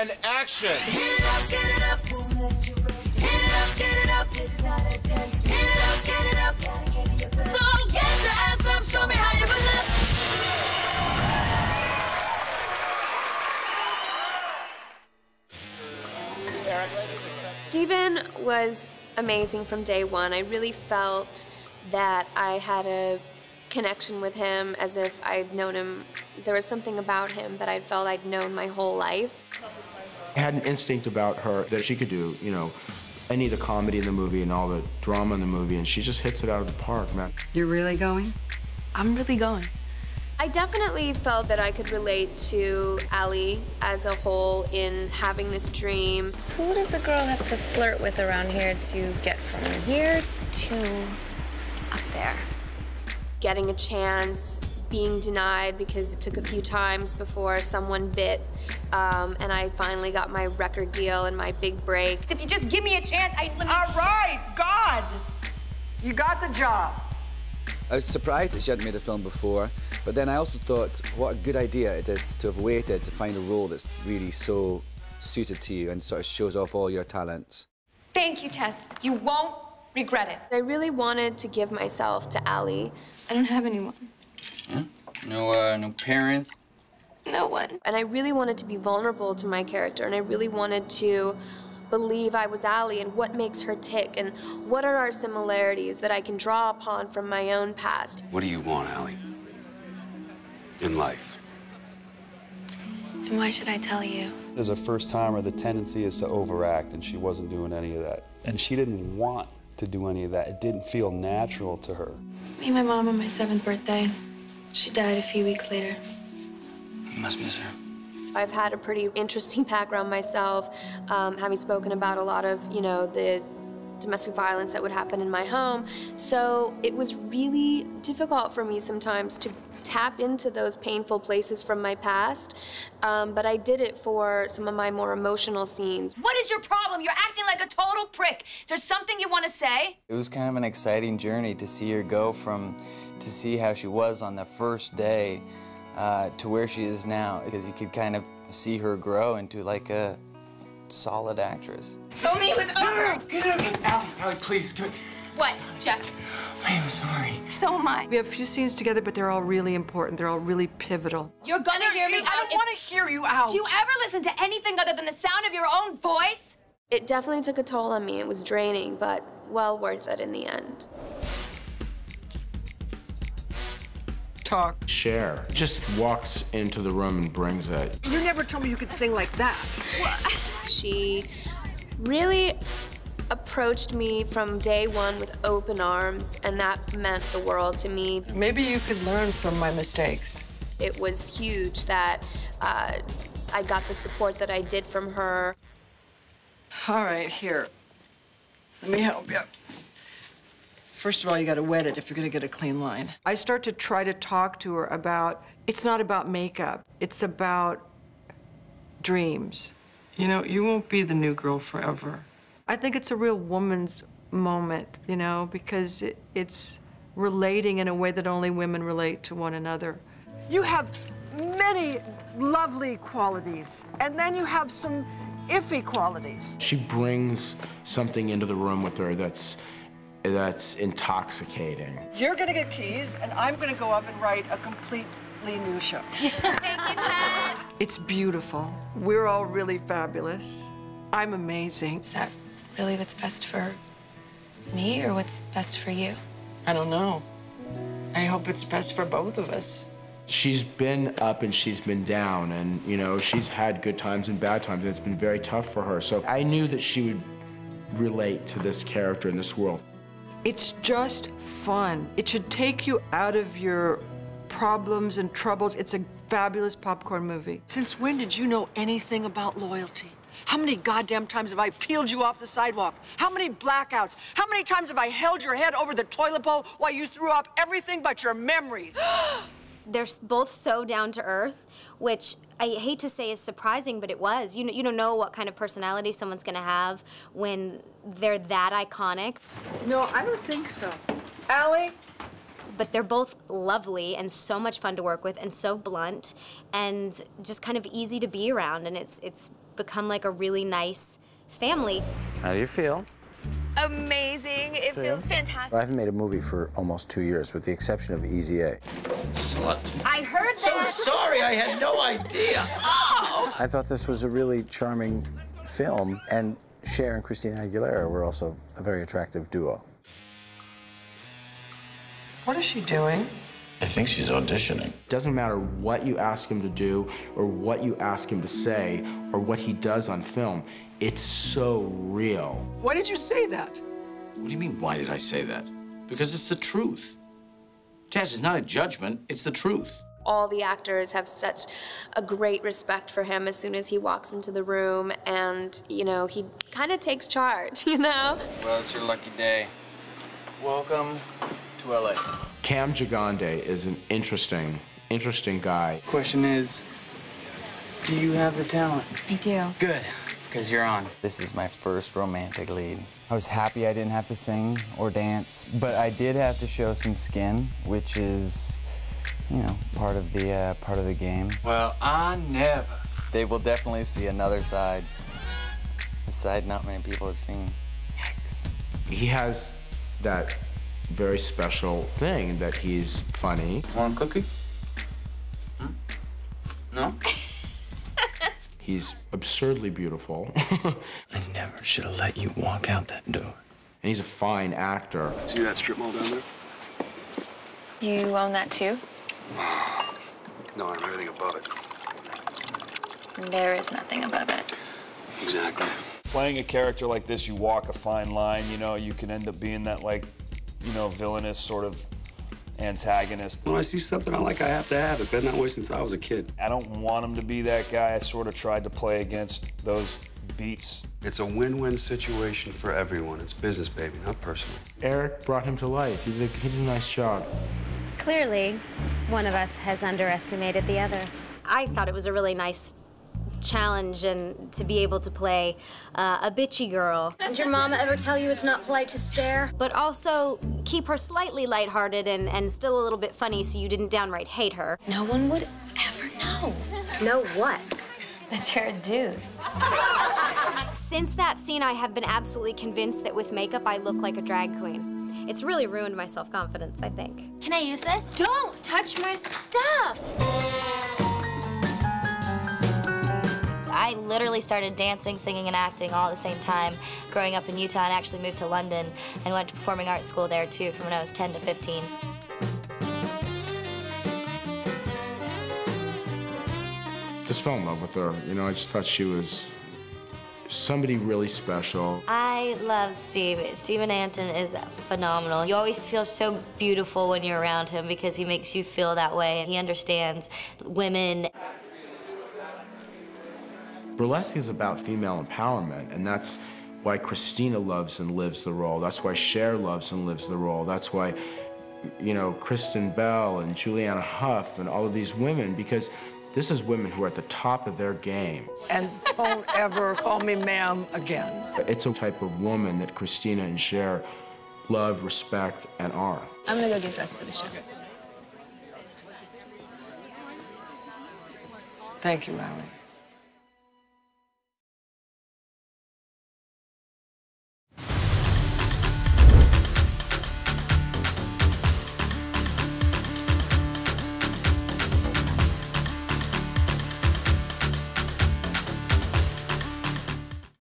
and action. Hit it up, get it up. Hit it up, get it up. This is not a test. Hit it up, get it up. So get your ass up, show me how you believe. Steven was amazing from day one. I really felt that I had a connection with him as if I'd known him. There was something about him that I felt I'd known my whole life. I had an instinct about her that she could do, you know, any of the comedy in the movie and all the drama in the movie, and she just hits it out of the park, man. You're really going? I'm really going. I definitely felt that I could relate to Allie as a whole in having this dream. Who does a girl have to flirt with around here to get from here to up there? getting a chance, being denied because it took a few times before someone bit, um, and I finally got my record deal and my big break. If you just give me a chance, I. Let me... All right, God, you got the job. I was surprised that she hadn't made a film before, but then I also thought what a good idea it is to have waited to find a role that's really so suited to you and sort of shows off all your talents. Thank you, Tess. You won't regret it. I really wanted to give myself to Ali. I don't have anyone. Yeah? No, uh, no parents. No one. And I really wanted to be vulnerable to my character, and I really wanted to believe I was Allie and what makes her tick, and what are our similarities that I can draw upon from my own past. What do you want, Allie? In life? And why should I tell you? As a first timer, the tendency is to overact, and she wasn't doing any of that. And she didn't want to do any of that. It didn't feel natural to her. Me and my mom on my seventh birthday. She died a few weeks later. You must miss her. I've had a pretty interesting background myself, um, having spoken about a lot of, you know, the domestic violence that would happen in my home. So it was really difficult for me sometimes to tap into those painful places from my past. Um, but I did it for some of my more emotional scenes. What is your problem? You're acting like a total prick. Is there something you want to say? It was kind of an exciting journey to see her go from, to see how she was on the first day uh, to where she is now, because you could kind of see her grow into like a solid actress. Told me it was over. Get out, get out. Allie, please, come What, Jack? I'm sorry. So am I. We have a few scenes together, but they're all really important. They're all really pivotal. You're gonna hear me I out. don't if- want to hear you out. Do you ever listen to anything other than the sound of your own voice? It definitely took a toll on me. It was draining, but well worth it in the end. Talk. Cher just walks into the room and brings it. You never told me you could sing like that. She really approached me from day one with open arms, and that meant the world to me. Maybe you could learn from my mistakes. It was huge that uh, I got the support that I did from her. All right, here. Let me help you. First of all, you got to wet it if you're going to get a clean line. I start to try to talk to her about it's not about makeup, it's about dreams. You know, you won't be the new girl forever. I think it's a real woman's moment, you know, because it, it's relating in a way that only women relate to one another. You have many lovely qualities, and then you have some iffy qualities. She brings something into the room with her that's that's intoxicating. You're gonna get keys, and I'm gonna go up and write a completely new show. Thank you, Tess. It's beautiful. We're all really fabulous. I'm amazing. Is that really what's best for me or what's best for you? I don't know. I hope it's best for both of us. She's been up and she's been down, and you know she's had good times and bad times. And it's been very tough for her. So I knew that she would relate to this character in this world. It's just fun. It should take you out of your problems and troubles. It's a fabulous popcorn movie. Since when did you know anything about loyalty? How many goddamn times have I peeled you off the sidewalk? How many blackouts? How many times have I held your head over the toilet bowl while you threw up everything but your memories? They're both so down to earth, which I hate to say is surprising, but it was. You know, you don't know what kind of personality someone's gonna have when they're that iconic. No, I don't think so. Allie? But they're both lovely and so much fun to work with and so blunt and just kind of easy to be around. And it's it's become like a really nice family. How do you feel? Amazing. It feels fantastic. I haven't made a movie for almost two years, with the exception of Easy A. Slut. I heard that. So sorry, I had no idea. Oh. I thought this was a really charming film, and Cher and Christina Aguilera were also a very attractive duo. What is she doing? I think she's auditioning. Doesn't matter what you ask him to do or what you ask him to say or what he does on film, it's so real. Why did you say that? What do you mean, why did I say that? Because it's the truth. Tess, it's not a judgment, it's the truth. all the actors have such a great respect for him as soon as he walks into the room and you know he kind of takes charge you know Well, it's your lucky day. Welcome to LA. Cam Gigandet is an interesting, interesting guy. Question is, do you have the talent? I do. Good, because you're on. This is my first romantic lead. I was happy I didn't have to sing or dance, but I did have to show some skin, which is, you know, part of the uh, part of the game. Well, I never. They will definitely see another side. A side not many people have seen. Yikes. He has that very special thing that he's funny. Want a cookie? Hmm? No? He's absurdly beautiful. I never should have let you walk out that door. And he's a fine actor. See that strip mall down there? You own that too? No, I'm everything above it. There is nothing above it. Exactly. Playing a character like this, you walk a fine line. You know, you can end up being that like, you know, villainous sort of antagonist. When I see something I like, I have to have it. Been that way since I was a kid. I don't want him to be that guy. I sort of tried to play against those beats. It's a win-win situation for everyone. It's business, baby, not personal. Eric brought him to life. He did, a, he did a nice job. Clearly, one of us has underestimated the other. I thought it was a really nice challenge and to be able to play uh, a bitchy girl. Did your mama ever tell you it's not polite to stare? But also keep her slightly lighthearted and, and still a little bit funny so you didn't downright hate her. No one would ever know. Know what? That you're a dude. Since that scene, I have been absolutely convinced that with makeup I look like a drag queen. It's really ruined my self-confidence, I think. Can I use this? Don't touch my stuff! I literally started dancing, singing, and acting all at the same time growing up in Utah and actually moved to London and went to performing arts school there too from when I was 10 to 15. Just fell in love with her. You know, I just thought she was somebody really special. I love Steve. Steven Antin is phenomenal. You always feel so beautiful when you're around him because he makes you feel that way. He understands women. Burlesque is about female empowerment, and that's why Christina loves and lives the role. That's why Cher loves and lives the role. That's why, you know, Kristen Bell and Julianne Hough and all of these women, because this is women who are at the top of their game. And don't ever call me ma'am again. It's a type of woman that Christina and Cher love, respect, and are. I'm gonna go get dressed for the show. Thank you, Riley.